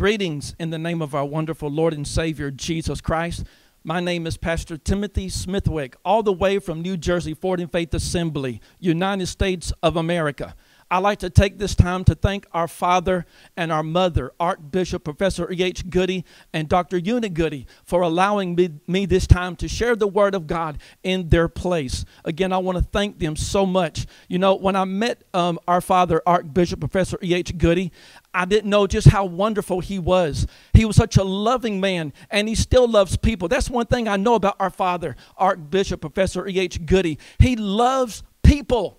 Greetings in the name of our wonderful Lord and Savior, Jesus Christ. My name is Pastor Timothy Smithwick, all the way from New Jersey Forward in Faith Assembly, United States of America. I'd like to take this time to thank our father and our mother, Archbishop Professor E.H. Guti and Dr. Eunor Guti, for allowing me, me this time to share the Word of God in their place. Again, I want to thank them so much. You know, when I met um, our father, Archbishop Professor E.H. Guti, I didn't know just how wonderful he was. He was such a loving man, and he still loves people. That's one thing I know about our father, Archbishop Professor E.H. Guti. He loves people.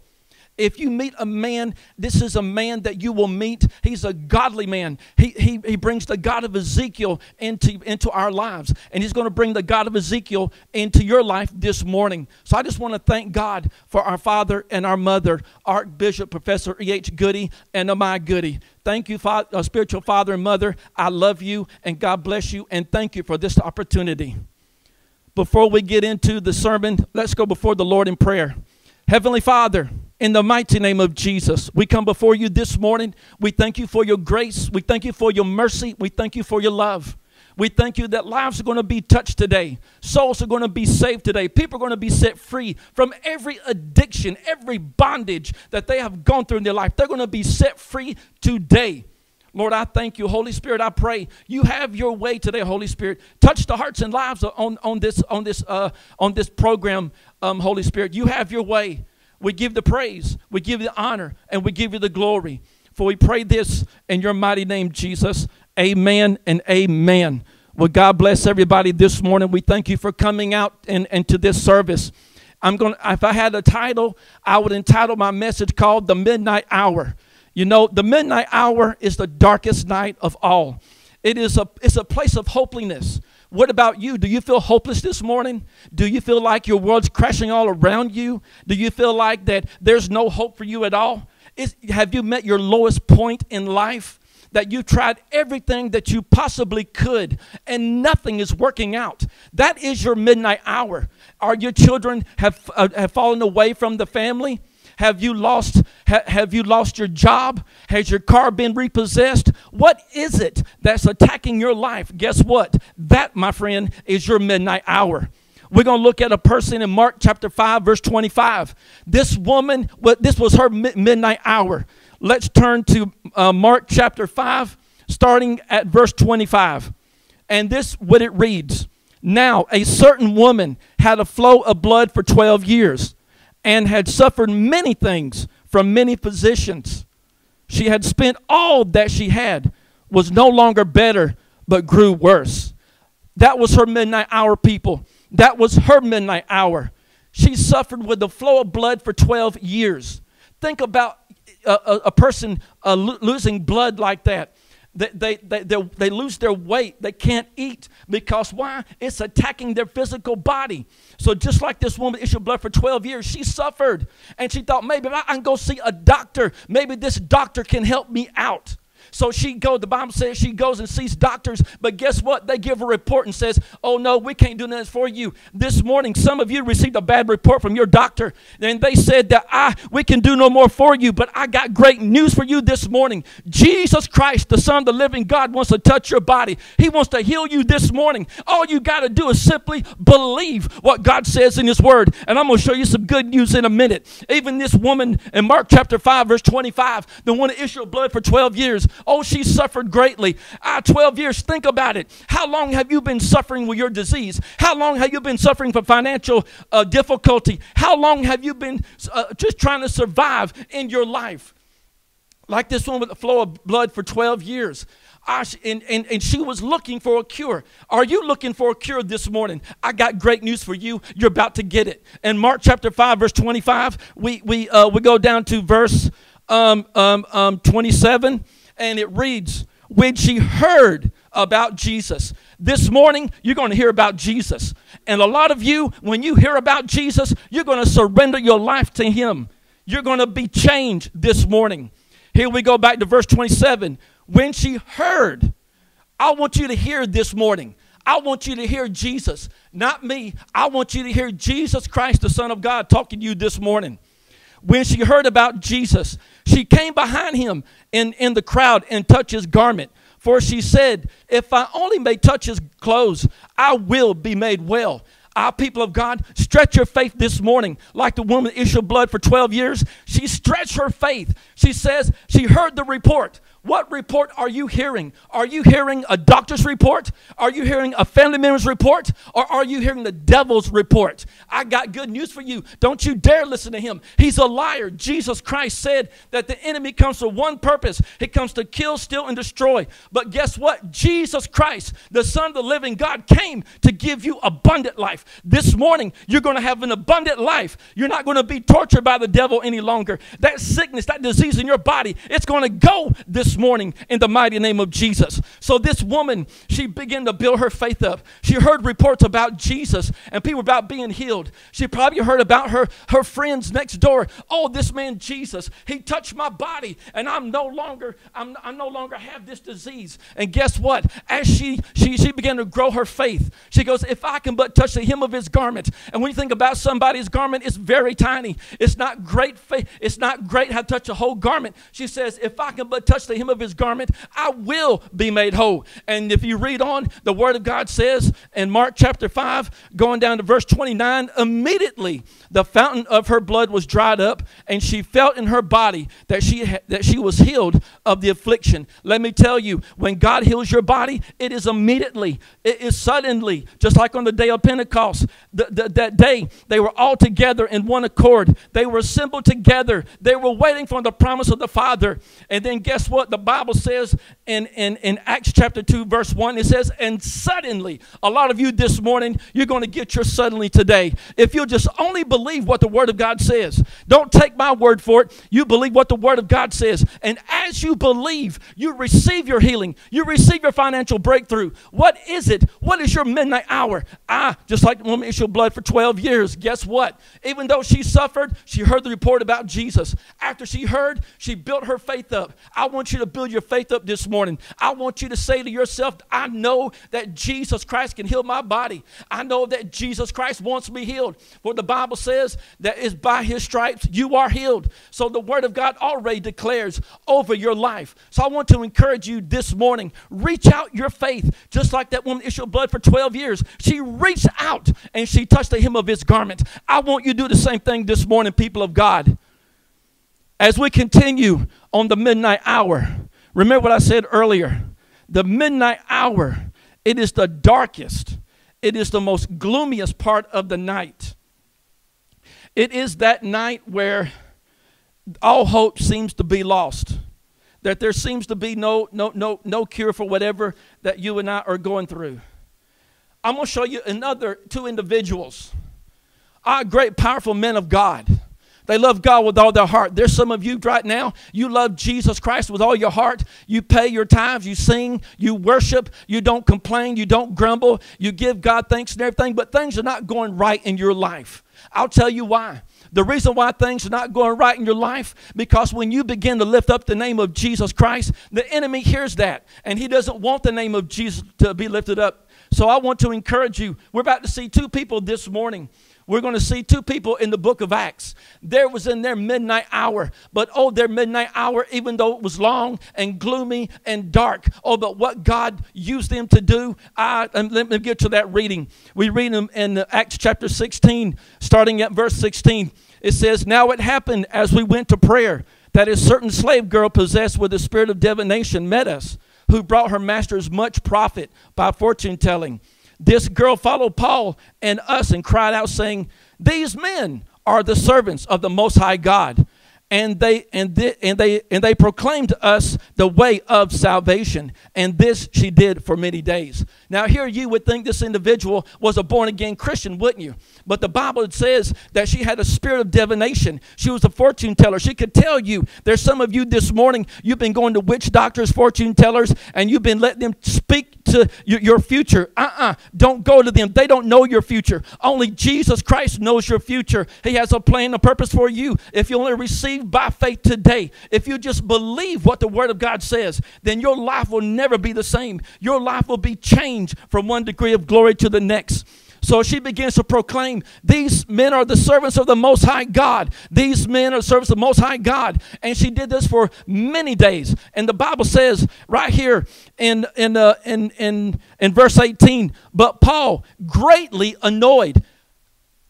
If you meet a man, this is a man that you will meet. He's a godly man. He, he, he brings the God of Ezekiel into, into our lives. And he's going to bring the God of Ezekiel into your life this morning. So I just want to thank God for our father and our mother, Archbishop Professor E.H. Guti and Amai Guti. Thank you, father, uh, spiritual father and mother. I love you and God bless you. And thank you for this opportunity. Before we get into the sermon, let's go before the Lord in prayer. Heavenly Father, in the mighty name of Jesus, we come before you this morning. We thank you for your grace. We thank you for your mercy. We thank you for your love. We thank you that lives are going to be touched today. Souls are going to be saved today. People are going to be set free from every addiction, every bondage that they have gone through in their life. They're going to be set free today. Lord, I thank you. Holy Spirit, I pray you have your way today, Holy Spirit. Touch the hearts and lives on, on, this, on, this, uh, on this program, um, Holy Spirit. You have your way. We give the praise, we give the honor, and we give you the glory. For we pray this in your mighty name, Jesus. Amen and amen. Well, God bless everybody this morning. We thank you for coming out and, and to this service. I'm going to, if I had a title, I would entitle my message called The Midnight Hour. You know, the midnight hour is the darkest night of all. It is a, it's a place of hopelessness. What about you? Do you feel hopeless this morning? Do you feel like your world's crashing all around you? Do you feel like that there's no hope for you at all? Is, have you met your lowest point in life? That you've tried everything that you possibly could and nothing is working out. That is your midnight hour. Are your children have, uh, have fallen away from the family? Have you lost ha, have you lost your job? Has your car been repossessed? What is it that's attacking your life? Guess what? That, my friend, is your midnight hour. We're going to look at a person in Mark chapter 5 verse 25. This woman, this was her midnight hour. Let's turn to uh, Mark chapter 5 starting at verse 25. And this what it reads. Now, a certain woman had a flow of blood for 12 years and had suffered many things from many physicians. She had spent all that she had, was no longer better, but grew worse. That was her midnight hour, people. That was her midnight hour. She suffered with the flow of blood for 12 years. Think about a, a, a person uh, lo- losing blood like that. They, they, they, they, lose their weight. They can't eat because why? It's attacking their physical body. So just like this woman issued blood for 12 years, she suffered. And she thought, maybe I can go see a doctor. Maybe this doctor can help me out. So she goes, the Bible says she goes and sees doctors, but guess what? They give a report and says, oh no, we can't do nothing for you. This morning, some of you received a bad report from your doctor, and they said that I we can do no more for you, but I got great news for you this morning. Jesus Christ, the Son of the living God, wants to touch your body. He wants to heal you this morning. All you got to do is simply believe what God says in His Word. And I'm going to show you some good news in a minute. Even this woman in Mark chapter 5, verse 25, the one that issued blood for 12 years, Oh, she suffered greatly. Ah, 12 years. Think about it. How long have you been suffering with your disease? How long have you been suffering from financial uh, difficulty? How long have you been uh, just trying to survive in your life? Like this one with the flow of blood for 12 years. Ah, and, and, and she was looking for a cure. Are you looking for a cure this morning? I got great news for you. You're about to get it. In Mark chapter 5, verse 25, we, we, uh, we go down to verse um, um, um, 27 and it reads, When she heard about Jesus. This morning, you're going to hear about Jesus. And a lot of you, when you hear about Jesus, you're going to surrender your life to Him. You're going to be changed this morning. Here we go back to verse 27. When she heard, I want you to hear this morning. I want you to hear Jesus, not me. I want you to hear Jesus Christ, the Son of God, talking to you this morning. When she heard about Jesus, she came behind him in, in the crowd and touched his garment. For she said, If I only may touch his clothes, I will be made well. Our people of God, stretch your faith this morning. Like the woman issued blood for 12 years, she stretched her faith. She says she heard the report. What report are you hearing? Are you hearing a doctor's report? Are you hearing a family member's report? Or are you hearing the devil's report? I got good news for you. Don't you dare listen to him. He's a liar. Jesus Christ said that the enemy comes for one purpose he comes to kill, steal, and destroy. But guess what? Jesus Christ, the Son of the living God, came to give you abundant life. This morning, you're going to have an abundant life. You're not going to be tortured by the devil any longer. That sickness, that disease in your body, it's going to go this this morning in the mighty name of Jesus. So this woman, she began to build her faith up. She heard reports about Jesus and people about being healed. She probably heard about her, her friends next door. Oh, this man Jesus, he touched my body and I'm no longer, I'm, I no longer have this disease. And guess what? As she, she, she began to grow her faith, she goes, if I can but touch the hem of his garment. And when you think about somebody's garment, it's very tiny. It's not great faith. It's not great how to touch a whole garment. She says, if I can but touch the hem of his garment, I will be made whole. And if you read on, the word of God says in Mark chapter 5, going down to verse 29, immediately the fountain of her blood was dried up, and she felt in her body that she, ha- that she was healed of the affliction. Let me tell you, when God heals your body, it is immediately, it is suddenly, just like on the day of Pentecost. The, the, that day, they were all together in one accord. They were assembled together. They were waiting for the promise of the Father. And then guess what? The Bible says in, in, in Acts chapter 2, verse 1, it says, And suddenly, a lot of you this morning, you're going to get your suddenly today. If you'll just only believe what the Word of God says, don't take my word for it. You believe what the Word of God says. And as you believe, you receive your healing, you receive your financial breakthrough. What is it? What is your midnight hour? Ah, just like the woman issued blood for 12 years. Guess what? Even though she suffered, she heard the report about Jesus. After she heard, she built her faith up. I want you to build your faith up this morning. I want you to say to yourself, I know that Jesus Christ can heal my body. I know that Jesus Christ wants me healed. For the Bible says that is by his stripes you are healed. So the word of God already declares over your life. So I want to encourage you this morning, reach out your faith, just like that woman issued blood for 12 years. She reached out and she touched the hem of his garment. I want you to do the same thing this morning, people of God. As we continue on the midnight hour, Remember what I said earlier the midnight hour, it is the darkest, it is the most gloomiest part of the night. It is that night where all hope seems to be lost. That there seems to be no, no, no, no cure for whatever that you and I are going through. I'm going to show you another two individuals, our great, powerful men of God they love God with all their heart. There's some of you right now, you love Jesus Christ with all your heart. You pay your tithes, you sing, you worship, you don't complain, you don't grumble, you give God thanks and everything, but things are not going right in your life. I'll tell you why. The reason why things are not going right in your life, because when you begin to lift up the name of Jesus Christ, the enemy hears that, and he doesn't want the name of Jesus to be lifted up. So I want to encourage you. We're about to see two people this morning we're going to see two people in the book of Acts. There was in their midnight hour, but oh, their midnight hour, even though it was long and gloomy and dark, oh, but what God used them to do, I, let me get to that reading. We read them in Acts chapter 16, starting at verse 16. It says, Now it happened as we went to prayer that a certain slave girl possessed with the spirit of divination met us, who brought her masters much profit by fortune telling. This girl followed Paul and us and cried out, saying, These men are the servants of the Most High God and they and, they, and they and they proclaimed to us the way of salvation. And this she did for many days. Now here you would think this individual was a born again christian wouldn't you? But the bible says that she had a spirit of divination. She was a fortune teller. She could tell you there's some of you this morning you've been going to witch doctors fortune tellers and you've been letting them speak to your future. Uh-uh. Don't go to them. They don't know your future. Only jesus christ knows your future. He has a plan a purpose for you. If you only receive by faith today, if you just believe what the Word of God says, then your life will never be the same. Your life will be changed from one degree of glory to the next. So she begins to proclaim, These men are the servants of the Most High God. These men are servants of the Most High God. And she did this for many days. And the Bible says right here in, in, uh, in, in, in verse 18, But Paul, greatly annoyed,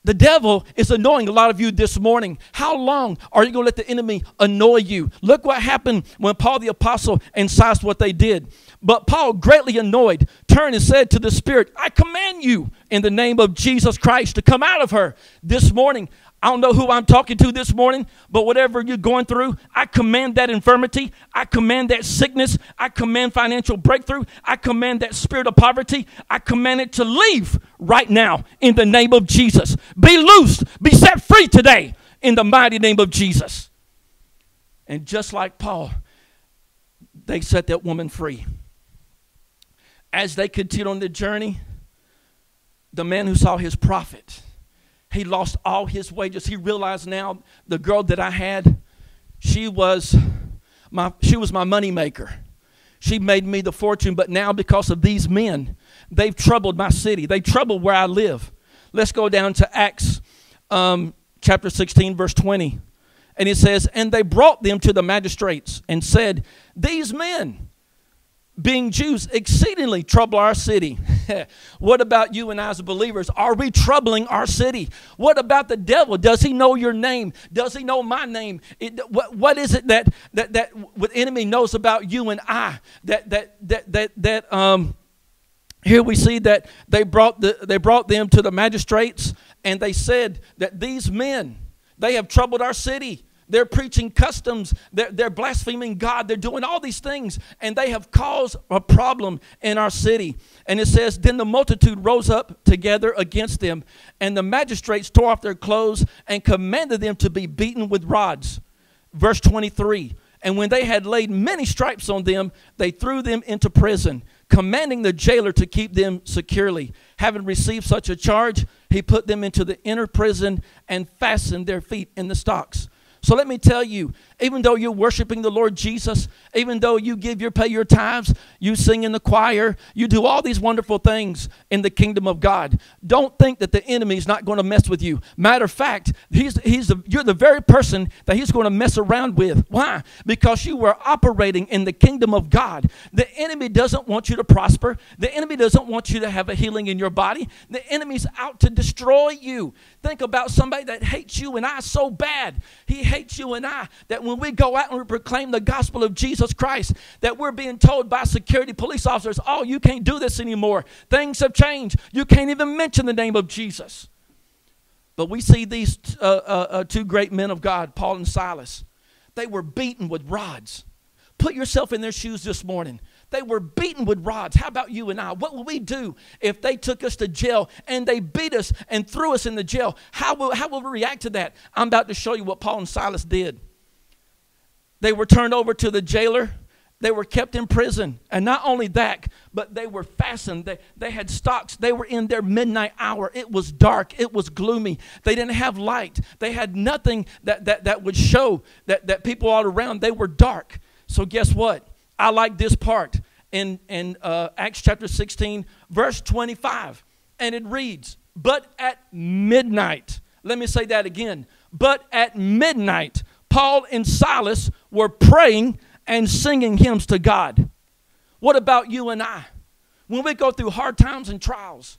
the devil is annoying a lot of you this morning. How long are you going to let the enemy annoy you? Look what happened when Paul the apostle and Silas what they did. But Paul, greatly annoyed, turned and said to the Spirit, I command you in the name of Jesus Christ to come out of her. This morning, I don't know who I'm talking to this morning, but whatever you're going through, I command that infirmity. I command that sickness. I command financial breakthrough. I command that spirit of poverty. I command it to leave right now in the name of Jesus. Be loosed, be set free today in the mighty name of Jesus. And just like Paul, they set that woman free. As they continued on the journey, the man who saw his prophet, he lost all his wages. He realized now the girl that I had, she was my, she was my money maker. She made me the fortune, but now because of these men, they've troubled my city. They troubled where I live. Let's go down to Acts um, chapter 16, verse 20. And it says, And they brought them to the magistrates and said, These men, being Jews, exceedingly trouble our city. what about you and I as believers? Are we troubling our city? What about the devil? Does he know your name? Does he know my name? It, what, what is it that that that the enemy knows about you and I? That that that that that um. Here we see that they brought the, they brought them to the magistrates and they said that these men they have troubled our city they're preaching customs. They're, they're blaspheming God. They're doing all these things, and they have caused a problem in our city. And it says, Then the multitude rose up together against them, and the magistrates tore off their clothes and commanded them to be beaten with rods. Verse 23 And when they had laid many stripes on them, they threw them into prison, commanding the jailer to keep them securely. Having received such a charge, he put them into the inner prison and fastened their feet in the stocks. So let me tell you, even though you're worshiping the Lord Jesus, even though you give your pay your tithes, you sing in the choir, you do all these wonderful things in the kingdom of God. Don't think that the enemy is not going to mess with you. Matter of fact, he's, he's the, you're the very person that he's going to mess around with. Why? Because you were operating in the kingdom of God. The enemy doesn't want you to prosper. The enemy doesn't want you to have a healing in your body. The enemy's out to destroy you. Think about somebody that hates you and I so bad. He hates you and I that when we go out and we proclaim the gospel of Jesus Christ, that we're being told by security police officers, oh, you can't do this anymore. Things have changed. You can't even mention the name of Jesus. But we see these uh, uh, uh, two great men of God, Paul and Silas. They were beaten with rods. Put yourself in their shoes this morning. They were beaten with rods. How about you and I? What would we do if they took us to jail and they beat us and threw us in the jail? How will, how will we react to that? I'm about to show you what Paul and Silas did. They were turned over to the jailer. They were kept in prison. And not only that, but they were fastened. They, they had stocks. They were in their midnight hour. It was dark. It was gloomy. They didn't have light. They had nothing that, that, that would show that, that people all around, they were dark. So guess what? I like this part in, in uh, Acts chapter 16, verse 25. And it reads, But at midnight, let me say that again. But at midnight, Paul and Silas were praying and singing hymns to God. What about you and I? When we go through hard times and trials,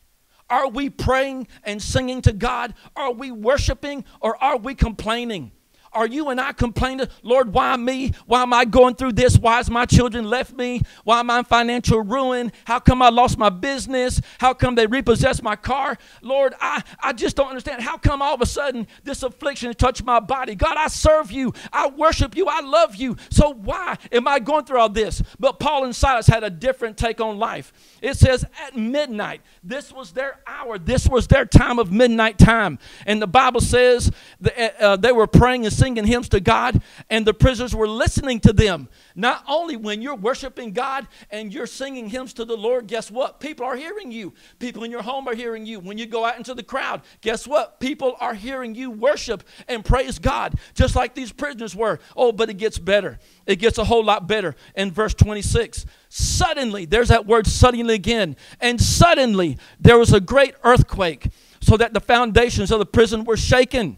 are we praying and singing to God? Are we worshiping or are we complaining? Are you and I complaining, Lord, why me? Why am I going through this? Why has my children left me? Why am I in financial ruin? How come I lost my business? How come they repossessed my car? Lord, I, I just don't understand. How come all of a sudden this affliction has touched my body? God, I serve you. I worship you. I love you. So why am I going through all this? But Paul and Silas had a different take on life. It says at midnight, this was their hour. This was their time of midnight time. And the Bible says that, uh, they were praying and singing hymns to God, and the prisoners were listening to them. Not only when you're worshiping God and you're singing hymns to the Lord, guess what? People are hearing you. People in your home are hearing you. When you go out into the crowd, guess what? People are hearing you worship and praise God, just like these prisoners were. Oh, but it gets better. It gets a whole lot better. In verse 26, suddenly, there's that word suddenly again, and suddenly there was a great earthquake, so that the foundations of the prison were shaken.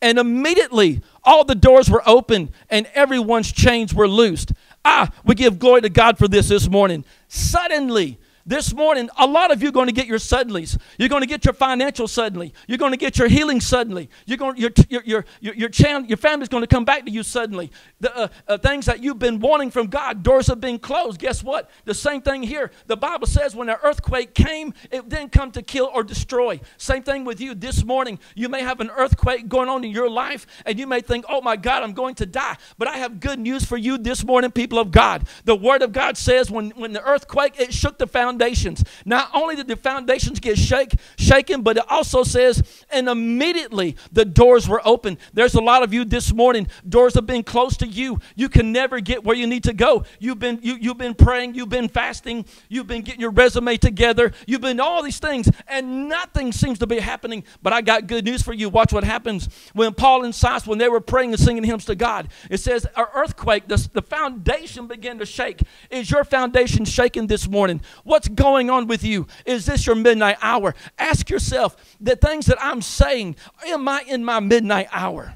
And immediately all the doors were opened and everyone's chains were loosed. Ah, we give glory to God for this this morning. Suddenly, this morning, a lot of you are going to get your suddenlies. You're going to get your financial suddenly. You're going to get your healing suddenly. You're going, your, your, your, your, your, channel, your family's going to come back to you suddenly. The uh, uh, things that you've been wanting from God, doors have been closed. Guess what? The same thing here. The Bible says when an earthquake came, it didn't come to kill or destroy. Same thing with you this morning. You may have an earthquake going on in your life, and you may think, oh my God, I'm going to die. But I have good news for you this morning, people of God. The Word of God says when, when the earthquake, it shook the foundation foundations. Not only did the foundations get shake, shaken, but it also says, and immediately the doors were open. There's a lot of you this morning, doors have been closed to you. You can never get where you need to go. You've been, you, you've been praying, you've been fasting, you've been getting your resume together, you've been all these things, and nothing seems to be happening. But I got good news for you. Watch what happens when Paul and Silas, when they were praying and singing hymns to God. It says, an earthquake, the, the foundation began to shake. Is your foundation shaking this morning? What's going on with you? Is this your midnight hour? Ask yourself the things that I'm saying, am I in my midnight hour?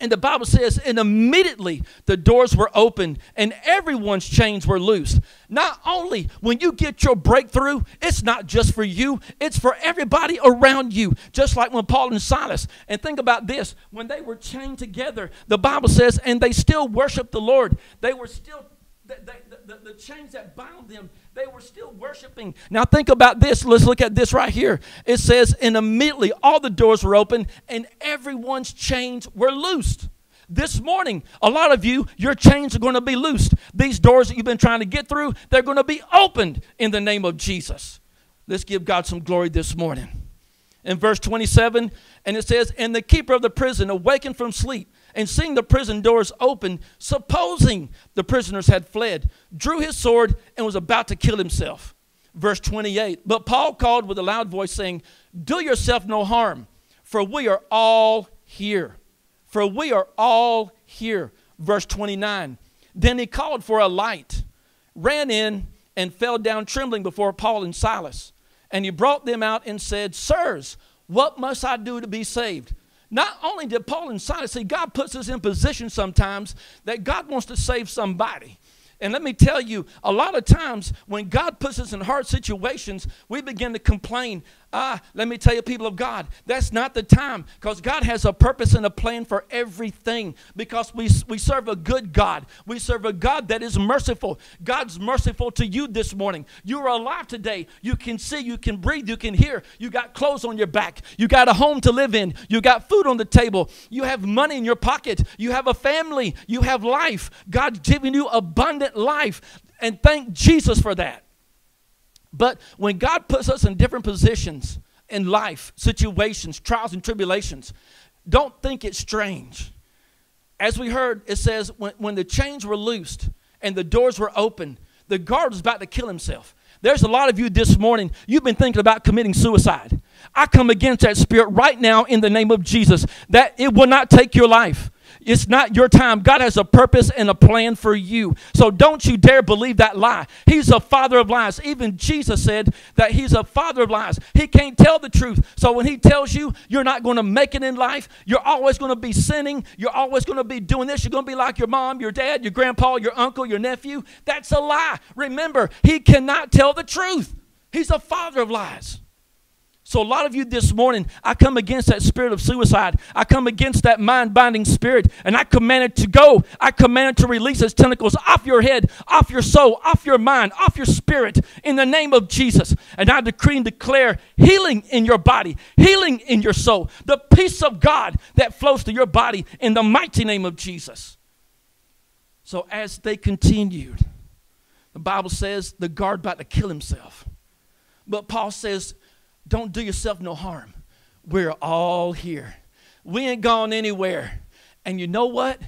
And the Bible says, and immediately the doors were opened and everyone's chains were loosed. Not only when you get your breakthrough, it's not just for you, it's for everybody around you. Just like when Paul and Silas. And think about this when they were chained together, the Bible says, and they still worshiped the Lord. They were still, the, the, the, the chains that bound them they were still worshiping. Now, think about this. Let's look at this right here. It says, And immediately all the doors were open, and everyone's chains were loosed. This morning, a lot of you, your chains are going to be loosed. These doors that you've been trying to get through, they're going to be opened in the name of Jesus. Let's give God some glory this morning. In verse 27, and it says, And the keeper of the prison awakened from sleep and seeing the prison doors open, supposing the prisoners had fled, drew his sword and was about to kill himself. Verse 28 But Paul called with a loud voice, saying, Do yourself no harm, for we are all here. For we are all here. Verse 29 Then he called for a light, ran in, and fell down trembling before Paul and Silas. And he brought them out and said, Sirs, what must I do to be saved? Not only did Paul and Silas see, God puts us in position sometimes that God wants to save somebody. And let me tell you, a lot of times when God puts us in hard situations, we begin to complain. Ah, let me tell you, people of God, that's not the time because God has a purpose and a plan for everything because we, we serve a good God. We serve a God that is merciful. God's merciful to you this morning. You are alive today. You can see, you can breathe, you can hear. You got clothes on your back. You got a home to live in. You got food on the table. You have money in your pocket. You have a family. You have life. God's giving you abundant life. And thank Jesus for that. But when God puts us in different positions in life, situations, trials, and tribulations, don't think it's strange. As we heard, it says when, when the chains were loosed and the doors were open, the guard was about to kill himself. There's a lot of you this morning, you've been thinking about committing suicide. I come against that spirit right now in the name of Jesus, that it will not take your life. It's not your time. God has a purpose and a plan for you. So don't you dare believe that lie. He's a father of lies. Even Jesus said that he's a father of lies. He can't tell the truth. So when he tells you you're not going to make it in life, you're always going to be sinning, you're always going to be doing this, you're going to be like your mom, your dad, your grandpa, your uncle, your nephew, that's a lie. Remember, he cannot tell the truth. He's a father of lies. So, a lot of you this morning, I come against that spirit of suicide. I come against that mind binding spirit, and I command it to go. I command it to release its tentacles off your head, off your soul, off your mind, off your spirit in the name of Jesus. And I decree and declare healing in your body, healing in your soul, the peace of God that flows to your body in the mighty name of Jesus. So, as they continued, the Bible says the guard about to kill himself. But Paul says, don't do yourself no harm. We're all here. We ain't gone anywhere. And you know what?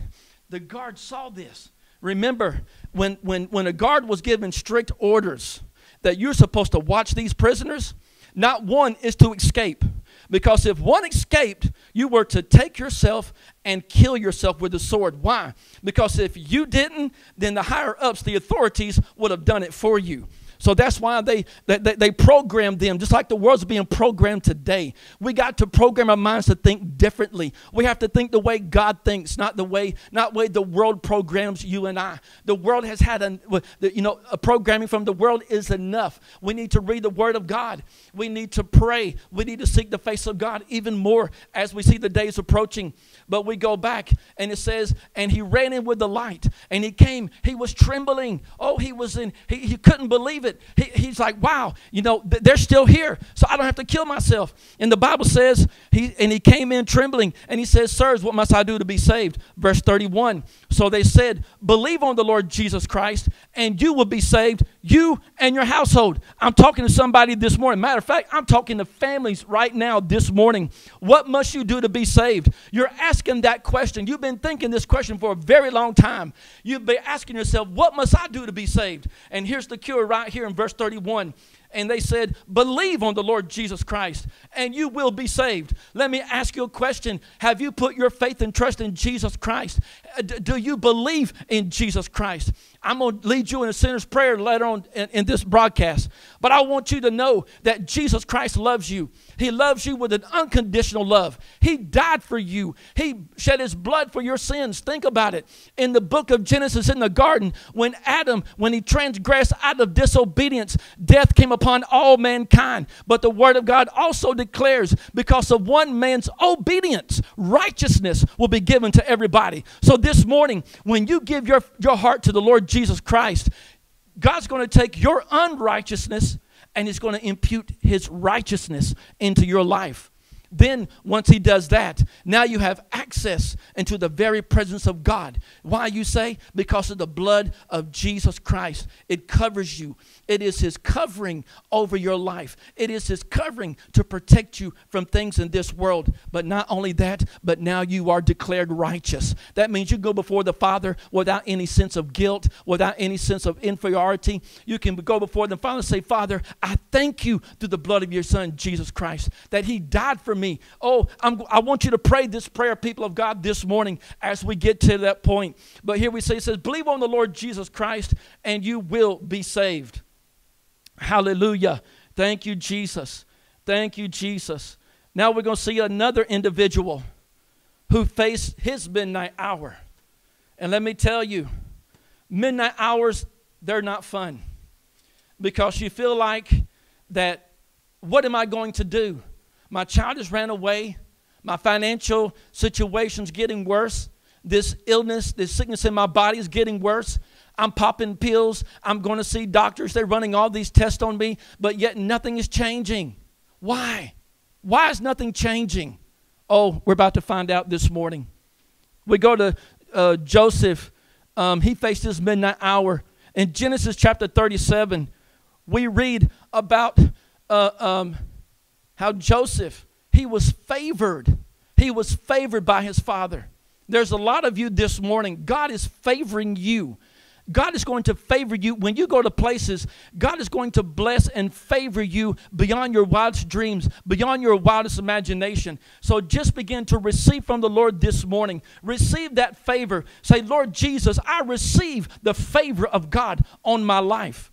The guard saw this. Remember, when, when, when a guard was given strict orders that you're supposed to watch these prisoners, not one is to escape. Because if one escaped, you were to take yourself and kill yourself with the sword. Why? Because if you didn't, then the higher ups, the authorities, would have done it for you. So that's why they, they, they programmed them, just like the world's being programmed today. We got to program our minds to think differently. We have to think the way God thinks, not the way, not way the world programs you and I. The world has had a, you know, a programming from the world is enough. We need to read the Word of God. We need to pray. We need to seek the face of God even more as we see the days approaching. But we go back and it says, and he ran in with the light, and he came. He was trembling. Oh, he was in. He, he couldn't believe it. He, he's like, wow, you know, th- they're still here, so I don't have to kill myself. And the Bible says, he, and he came in trembling, and he says, Sirs, what must I do to be saved? Verse 31. So they said, Believe on the Lord Jesus Christ, and you will be saved, you and your household. I'm talking to somebody this morning. Matter of fact, I'm talking to families right now this morning. What must you do to be saved? You're asking that question. You've been thinking this question for a very long time. You've been asking yourself, What must I do to be saved? And here's the cure right here in verse 31 and they said, Believe on the Lord Jesus Christ, and you will be saved. Let me ask you a question Have you put your faith and trust in Jesus Christ? Uh, do you believe in Jesus Christ? I'm going to lead you in a sinner's prayer later on in, in, this broadcast. But I want you to know that Jesus Christ loves you. He loves you with an unconditional love. He died for you, He shed His blood for your sins. Think about it. In the book of Genesis in the garden, when Adam, when he transgressed out of disobedience, death came upon all mankind. But the Word of God also declares because of one man's obedience, righteousness will be given to everybody. So this morning, when you give your, your heart to the Lord Jesus Christ, God's going to take your unrighteousness and He's going to impute His righteousness into your life. Then, once he does that, now you have access into the very presence of God. Why, you say? Because of the blood of Jesus Christ. It covers you, it is his covering over your life. It is his covering to protect you from things in this world. But not only that, but now you are declared righteous. That means you go before the Father without any sense of guilt, without any sense of inferiority. You can go before the Father and say, Father, I thank you through the blood of your Son, Jesus Christ, that he died for me. Oh, I'm, i want you to pray this prayer, people of God, this morning as we get to that point. But here we say, it says, believe on the Lord Jesus Christ and you will be saved. Hallelujah. Thank you, Jesus. Thank you, Jesus. Now we're going to see another individual who faced his midnight hour. And let me tell you, midnight hours, they're not fun because you feel like that, what am I going to do? My child has ran away. My financial situation's getting worse. This illness, this sickness in my body is getting worse. I'm popping pills. I'm going to see doctors. They're running all these tests on me, but yet nothing is changing. Why? Why is nothing changing? Oh, we're about to find out this morning. We go to uh, Joseph. Um, he faced his midnight hour. In Genesis chapter 37, we read about uh, um, how Joseph, he was favored. He was favored by his father. There's a lot of you this morning. God is favoring you. God is going to favor you. When you go to places, God is going to bless and favor you beyond your wildest dreams, beyond your wildest imagination. So just begin to receive from the Lord this morning. Receive that favor. Say, Lord Jesus, I receive the favor of God on my life.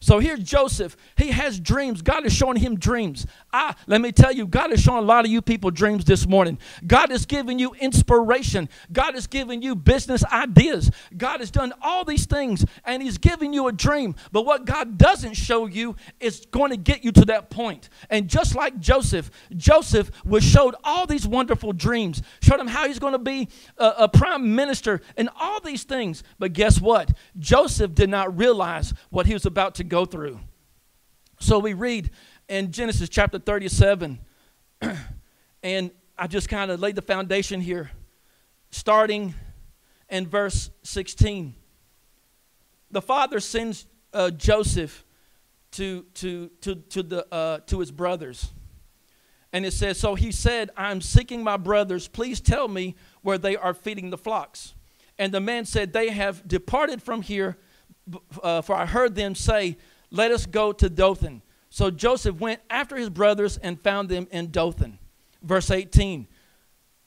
So here's Joseph. He has dreams. God is showing him dreams. Ah, let me tell you, God is showing a lot of you people dreams this morning. God is giving you inspiration. God is giving you business ideas. God has done all these things and He's giving you a dream. But what God doesn't show you is going to get you to that point. And just like Joseph, Joseph was showed all these wonderful dreams, showed him how he's going to be a, a prime minister and all these things. But guess what? Joseph did not realize what he was about to go through. So we read in Genesis chapter 37, and I just kind of laid the foundation here, starting in verse 16. The father sends uh, Joseph to, to, to, to, the, uh, to his brothers. And it says, So he said, I'm seeking my brothers. Please tell me where they are feeding the flocks. And the man said, They have departed from here, uh, for I heard them say, Let us go to Dothan. So Joseph went after his brothers and found them in Dothan. Verse 18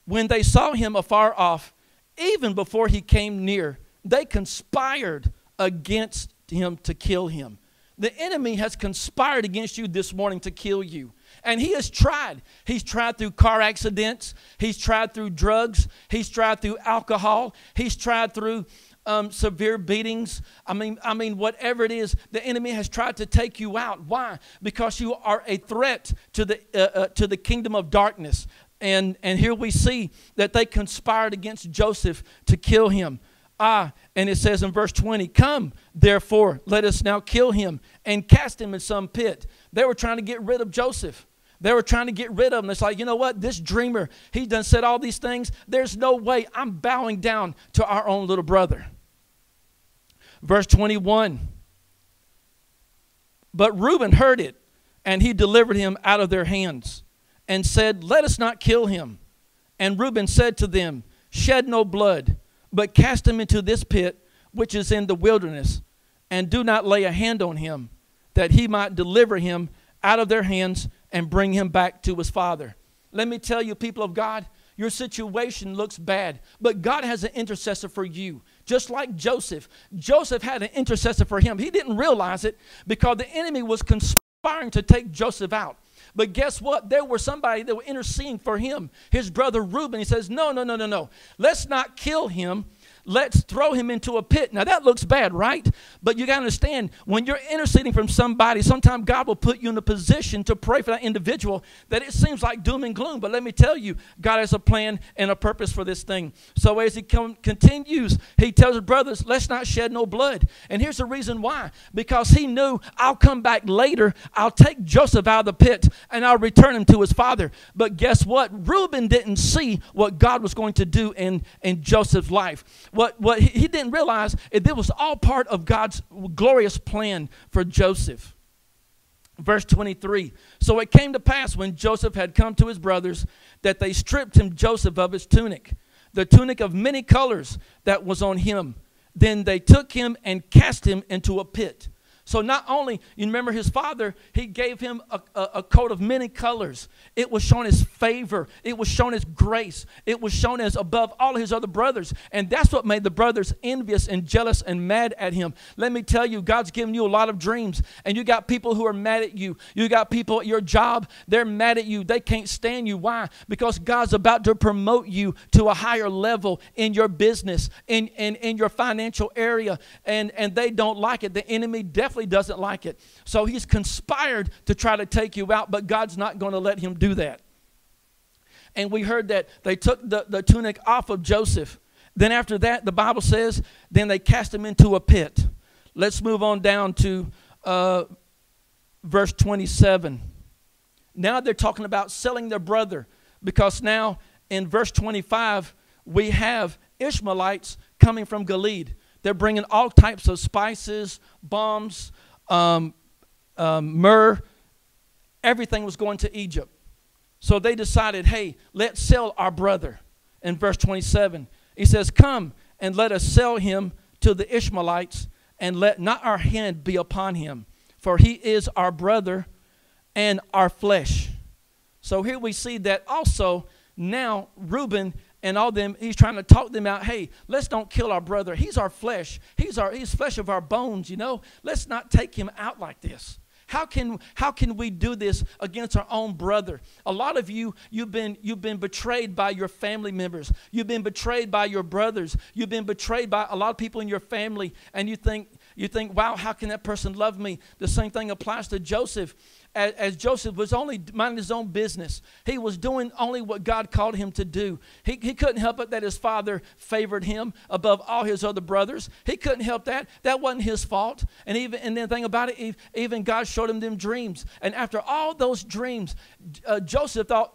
When they saw him afar off, even before he came near, they conspired against him to kill him. The enemy has conspired against you this morning to kill you. And he has tried. He's tried through car accidents. He's tried through drugs. He's tried through alcohol. He's tried through um, severe beatings. I mean, I mean, whatever it is, the enemy has tried to take you out. Why? Because you are a threat to the uh, uh, to the kingdom of darkness. And and here we see that they conspired against Joseph to kill him. Ah, and it says in verse 20, Come, therefore, let us now kill him and cast him in some pit. They were trying to get rid of Joseph. They were trying to get rid of him. It's like, you know what? This dreamer, he done said all these things. There's no way I'm bowing down to our own little brother. Verse 21 But Reuben heard it, and he delivered him out of their hands and said, Let us not kill him. And Reuben said to them, Shed no blood but cast him into this pit which is in the wilderness, and do not lay a hand on him, that he might deliver him out of their hands and bring him back to his father. Let me tell you, people of God, your situation looks bad, but God has an intercessor for you. Just like Joseph. Joseph had an intercessor for him. He didn't realize it because the enemy was conspiring to take Joseph out. But guess what? There were somebody that were interceding for him. His brother Reuben. He says, No, no, no, no, no. Let's not kill him let's throw him into a pit. Now that looks bad, right? But you got to understand when you're interceding from somebody, sometimes God will put you in a position to pray for that individual that it seems like doom and gloom. But let me tell you, God has a plan and a purpose for this thing. So as he com- continues, he tells his brothers, let's not shed no blood. And here's the reason why because he knew I'll come back later, I'll take Joseph out of the pit, and I'll return him to his father. But guess what? Reuben didn't see what God was going to do in, in Joseph's life what, what he didn't realize it, it was all part of God's glorious plan for Joseph. Verse 23 So it came to pass when Joseph had come to his brothers that they stripped him, Joseph, of his tunic, the tunic of many colors that was on him. Then they took him and cast him into a pit so not only, you remember his father, he gave him a, a, a, coat of many colors. It was shown as favor. It was shown as grace. It was shown as above all his other brothers. And that's what made the brothers envious and jealous and mad at him. Let me tell you, God's given you a lot of dreams. And you got people who are mad at you. You got people at your job, they're mad at you. They can't stand you. Why? Because God's about to promote you to a higher level in your business, in, in, in your financial area. And, and they don't like it. The enemy definitely definitely doesn't like it. So he's conspired to try to take you out, but God's not going to let him do that. And we heard that they took the, the tunic off of Joseph. Then after that, the Bible says, then they cast him into a pit. Let's move on down to uh, verse 27. Now they're talking about selling their brother because now in verse 25, we have Ishmaelites coming from Gilead. They're bringing all types of spices, balms, um, um, myrrh. Everything was going to Egypt. So they decided, hey, let's sell our brother. In verse 27, he says, Come and let us sell him to the Ishmaelites, and let not our hand be upon him, for he is our brother and our flesh. So here we see that also now Reuben and all them he's trying to talk them out hey let's don't kill our brother. He's our flesh. He's our he's flesh of our bones you know. Let's not take him out like this. How can how can we do this against our own brother? A lot of you you've been you've been betrayed by your family members. You've been betrayed by your brothers. You've been betrayed by a lot of people in your family and you think you think wow how can that person love me? The same thing applies to joseph as, as, Joseph was only minding his own business. He was doing only what God called him to do. He, he couldn't help it that his father favored him above all his other brothers. He couldn't help that. That wasn't his fault. And even and the thing about it, even God showed him them dreams. And after all those dreams, uh, Joseph thought,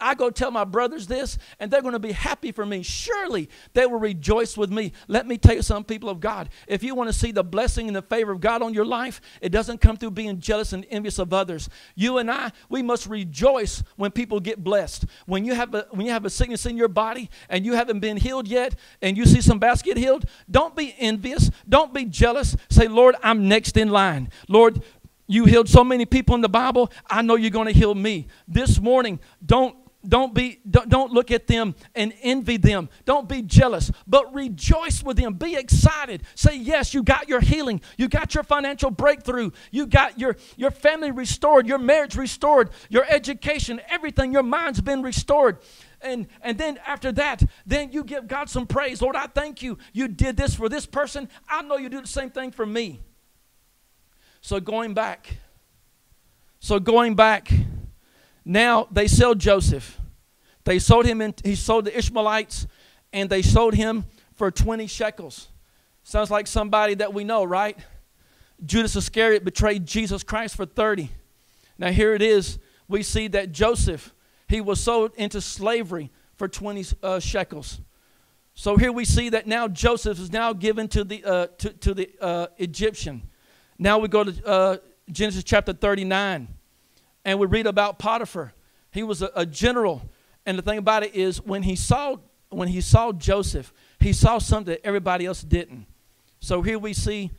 I go tell my brothers this, and they're going to be happy for me. Surely they will rejoice with me. Let me tell you, some people of God, if you want to see the blessing blessing and the favor of God on your life, it doesn't come through being jealous and envious of others. You and I, we must rejoice when people get blessed. When you have a, when you have a sickness in your body and you haven't been healed yet and you see some get healed, don't be envious. Don't be jealous. Say, Lord, I'm next in line. Lord, you healed so many people in the Bible. I know you're going to heal me. This morning, don't don't be don't, don't look at them and envy them. Don't be jealous but rejoice with them. Be excited. Say yes you got your healing. You got your financial breakthrough. You got your your family restored your marriage restored your education everything your mind's been restored. And and then after that then you give god some praise. Lord i thank you. You did this for this person. I know you do the same thing for me. So going back so going back now they sell Joseph. They sold him in, he sold the Ishmaelites and they sold him for 20 shekels. Sounds like somebody that we know, right? Judas Iscariot betrayed Jesus Christ for 30. Now here it is. We see that Joseph, he was sold into slavery for 20 uh, shekels. So here we see that now Joseph is now given to the, uh, to, to the uh, Egyptian. Now we go to uh, Genesis chapter 39 and we read about Potiphar. He was a, a general, and the thing about it is when he saw when he saw Joseph, he saw something that everybody else didn't. So here we see,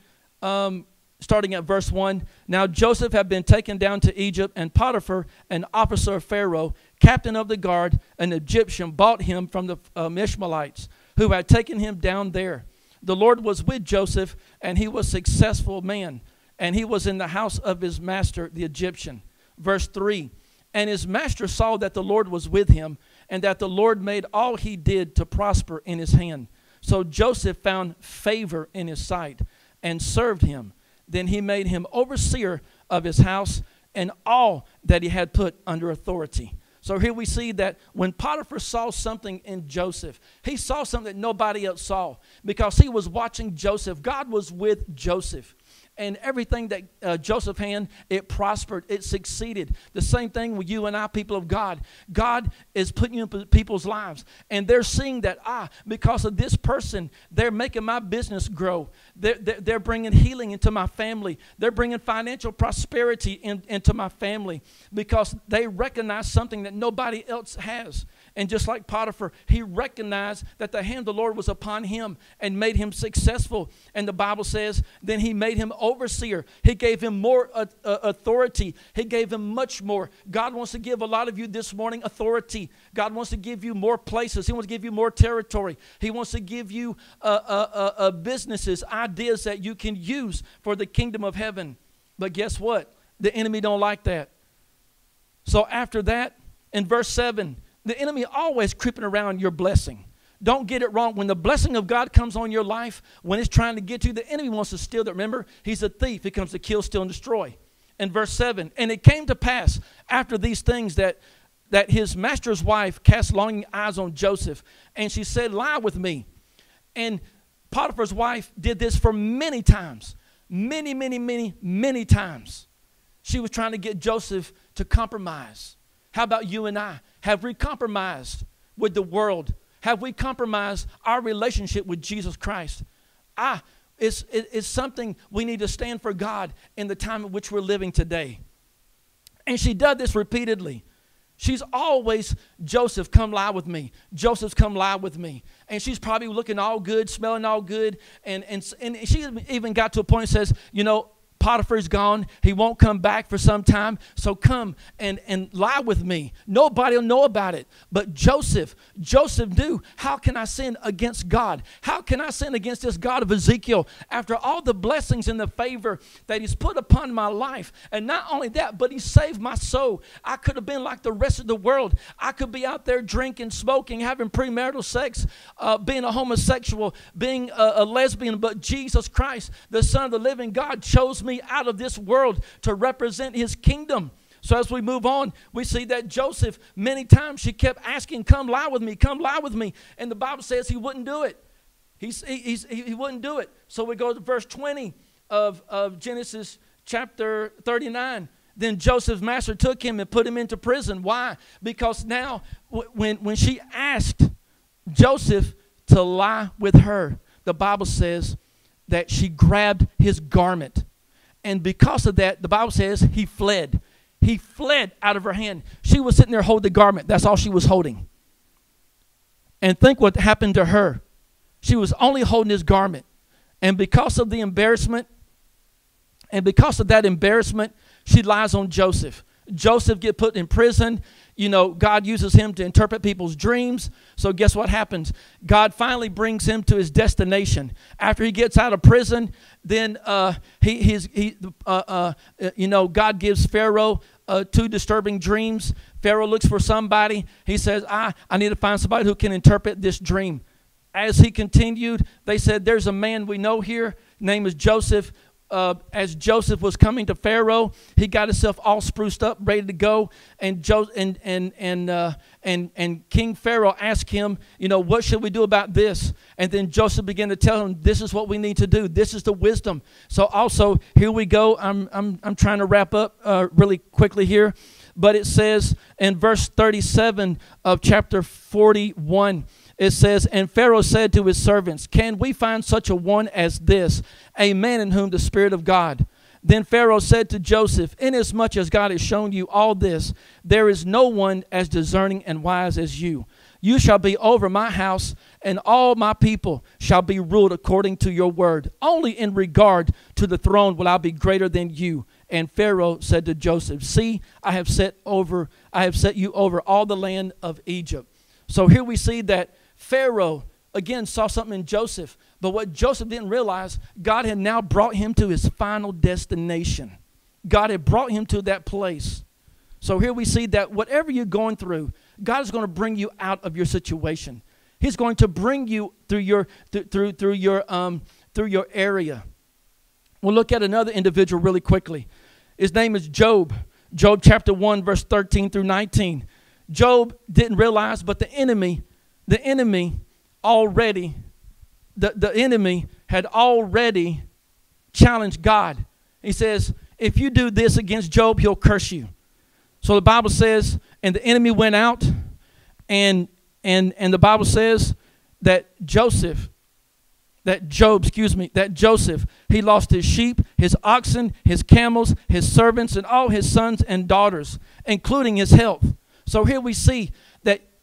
um, starting at verse 1 Now Joseph had been taken down to Egypt, and Potiphar, an officer of Pharaoh, captain of the guard, an Egyptian, bought him from the um, Ishmaelites who had taken him down there. The Lord was with Joseph, and he was a successful man, and he was in the house of his master, the Egyptian verse 3 And his master saw that the Lord was with him, and that the Lord made all he did to prosper in his hand. So Joseph found favor in his sight and served him. Then he made him overseer of his house and all that he had put under authority. So here we see that when Potiphar saw something in Joseph, he saw something that nobody else saw because he was watching Joseph. God was with Joseph and everything that uh, Joseph had, it prospered, it succeeded. The same thing with you and I, people of God. God is putting you in people's lives, and they're seeing that, ah, because of this person, they're making my business grow. They're, they're, bringing healing into my family, they're bringing financial prosperity in, into my family because they recognize something that nobody else has. And just like Potiphar, he recognized that the hand of the Lord was upon him and made him successful. And the Bible says, then he made him overseer. He gave him more uh, uh, authority. He gave him much more. God wants to give a lot of you this morning authority. God wants to give you more places. He wants to give you more territory. He wants to give you uh, uh, uh, uh businesses, ideas that you can use for the kingdom of heaven. But guess what? The enemy don't like that. So after that, in verse 7, the enemy always creeping around your blessing. Don't get it wrong. When the blessing of God comes on your life, when it's trying to get to you, the enemy wants to steal that. Remember, he's a thief. He comes to kill, steal, and destroy. In verse 7, and it came to pass after these things that that his master's wife cast longing eyes on Joseph, and she said, Lie with me. And Potiphar's wife did this for many times. Many, many, many, many times. She was trying to get Joseph to compromise. How about you and I? Have we compromised with the world? Have we compromised our relationship with Jesus Christ? Ah, it's, it's something we need to stand for God in the time in which we're living today. And she does this repeatedly. She's always, Joseph, come lie with me. Joseph's come lie with me. And she's probably looking all good, smelling all good. And, and, and she even got to a point and says, you know, Potiphar's gone. He won't come back for some time. So come and, and lie with me. Nobody will know about it. But Joseph, Joseph knew, how can I sin against God? How can I sin against this God of Ezekiel after all the blessings and the favor that he's put upon my life? And not only that, but he saved my soul. I could have been like the rest of the world. I could be out there drinking, smoking, having premarital sex, uh, being a homosexual, being a, a lesbian. But Jesus Christ, the Son of the living God, chose me out of this world to represent his kingdom. So as we move on, we see that Joseph, many times she kept asking, Come lie with me, come lie with me. And the Bible says he wouldn't do it. He's, he's, he wouldn't do it. So we go to verse 20 of, of Genesis chapter 39. Then Joseph's master took him and put him into prison. Why? Because now, when, when she asked Joseph to lie with her, the Bible says that she grabbed his garment. And because of that, the Bible says he fled. He fled out of her hand. She was sitting there holding the garment. That's all she was holding. And think what happened to her. She was only holding his garment. And because of the embarrassment, and because of that embarrassment, she lies on Joseph. Joseph get put in prison. You know, God uses him to interpret people's dreams. So guess what happens? God finally brings him to his destination. After he gets out of prison, then uh, he, he's, he, uh, uh, you know, God gives Pharaoh uh, two disturbing dreams. Pharaoh looks for somebody. He says, I, I need to find somebody who can interpret this dream. As he continued, they said, There's a man we know here. Name is Joseph uh, as Joseph was coming to Pharaoh, he got himself all spruced up, ready to go. And jo- and and and uh, and and King Pharaoh asked him, you know, what should we do about this? And then Joseph began to tell him, this is what we need to do. This is the wisdom. So also here we go. I'm I'm I'm trying to wrap up uh, really quickly here, but it says in verse 37 of chapter 41 it says, And Pharaoh said to his servants, Can we find such a one as this, a man in whom the Spirit of God? Then Pharaoh said to Joseph, Inasmuch as God has shown you all this, there is no one as discerning and wise as you. You shall be over my house, and all my people shall be ruled according to your word. Only in regard to the throne will I be greater than you. And Pharaoh said to Joseph, See, I have set over, I have set you over all the land of Egypt. So here we see that Pharaoh, again, saw something in Joseph. But what Joseph didn't realize, God had now brought him to his final destination. God had brought him to that place. So here we see that whatever you're going through, God is going to bring you out of your situation. He's going to bring you through your through through, your um, through your area. We'll look at another individual really quickly. His name is Job. Job chapter 1 verse 13 through 19. Job didn't realize but the enemy the enemy already, the, the enemy had already challenged God. He says, if you do this against Job, he'll curse you. So the Bible says, and the enemy went out, and and and the Bible says that Joseph, that Job, excuse me, that Joseph, he lost his sheep, his oxen, his camels, his servants, and all his sons and daughters, including his health. So here we see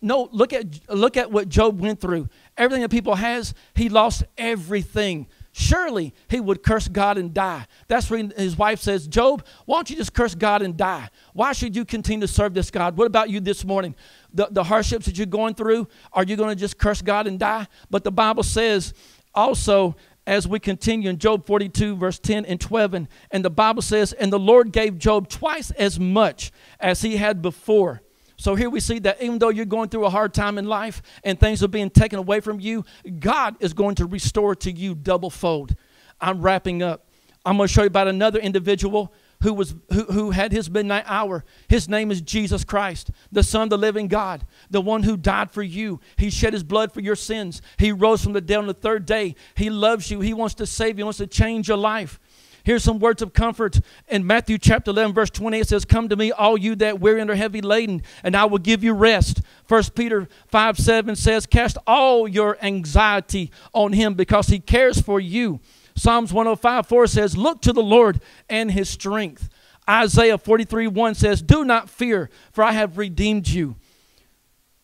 no, look at, look at what Job went through. Everything that people has, he lost everything. Surely he would curse God and die. That's when his wife says, Job, why don't you just curse God and die? Why should you continue to serve this God? What about you this morning? The, the hardships that you're going through, are you going to just curse God and die? But the Bible says also, as we continue in Job 42, verse 10 and 12, and, and the Bible says, And the Lord gave Job twice as much as he had before. So here we see that even though you're going through a hard time in life and things are being taken away from you, God is going to restore to you double fold. I'm wrapping up. I'm going to show you about another individual who was who, who had his midnight hour. His name is Jesus Christ, the Son of the living God, the one who died for you. He shed his blood for your sins. He rose from the dead on the third day. He loves you. He wants to save you. He wants to change your life. Here's some words of comfort. In Matthew chapter 11, verse 20, it says, Come to me, all you that weary and are heavy laden, and I will give you rest. First Peter 5 7 says, Cast all your anxiety on him because he cares for you. Psalms 105 4 says, Look to the Lord and his strength. Isaiah 43 1 says, Do not fear, for I have redeemed you.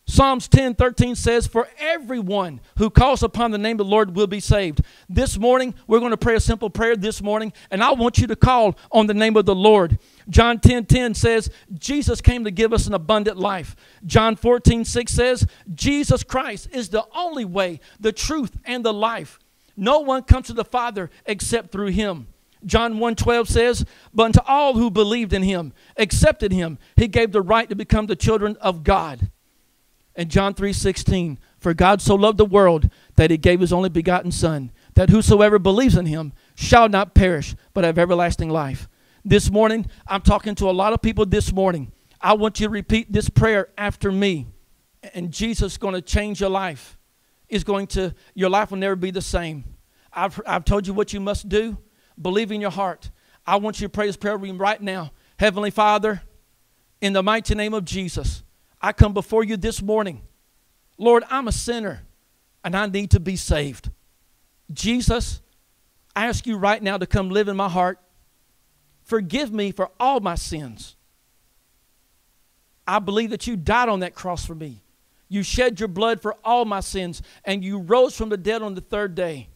Psalms 10 13 says, For everyone who calls upon the name of the Lord will be saved. This morning, we're going to pray a simple prayer this morning, and I want you to call on the name of the Lord. John 10 10 says, Jesus came to give us an abundant life. John 14 6 says, Jesus Christ is the only way, the truth, and the life. No one comes to the Father except through him. John 1:12 says, "But unto all who believed in him, accepted him, he gave the right to become the children of God." And John 3:16, for God so loved the world that he gave his only begotten son, that whosoever believes in him shall not perish, but have everlasting life. This morning, I'm talking to a lot of people this morning. I want you to repeat this prayer after me. And Jesus is going to change your life. Is going to your life will never be the same. I've, I've told you what you must do. Believe in your heart. I want you to pray this prayer right now. Heavenly Father, in the mighty name of Jesus, I come before you this morning. Lord, I'm a sinner and I need to be saved. Jesus, I ask you right now to come live in my heart. Forgive me for all my sins. I believe that you died on that cross for me. You shed your blood for all my sins, and you rose from the dead on the third day.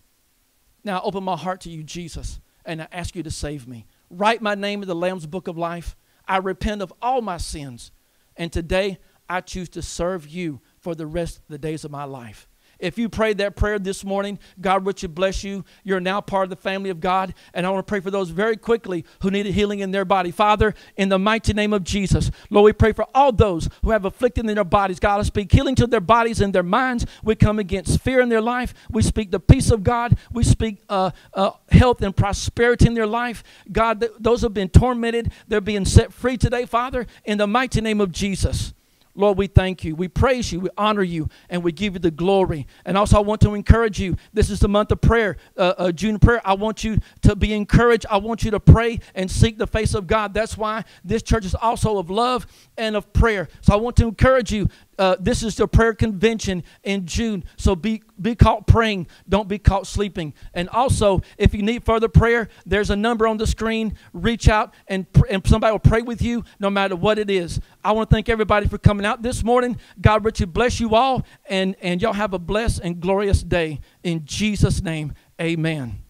Now I open my heart to you, Jesus, and I ask you to save me. Write my name in the Lamb's book of life. I repent of all my sins, and today I choose to serve you for the rest of the days of my life. If you prayed that prayer this morning, God richly bless you. You're now part of the family of God. And I want to pray for those very quickly who need a healing in their body. Father, in the mighty name of Jesus, Lord, we pray for all those who have afflicted in their bodies. God, I speak healing to their bodies and their minds. We come against fear in their life. We speak the peace of God. We speak uh, uh, health and prosperity in their life. God, th- those have been tormented, they're being set free today, Father, in the mighty name of Jesus. Lord, we thank you. We praise you. We honor you. And we give you the glory. And also, I want to encourage you. This is the month of prayer, uh, uh, June prayer. I want you to be encouraged. I want you to pray and seek the face of God. That's why this church is also of love and of prayer. So I want to encourage you. Uh, this is the prayer convention in June. So be, be caught praying. Don't be caught sleeping. And also, if you need further prayer, there's a number on the screen. Reach out and, and somebody will pray with you no matter what it is. I want to thank everybody for coming out this morning. God richly bless you all. And, and y'all have a blessed and glorious day. In Jesus' name, amen.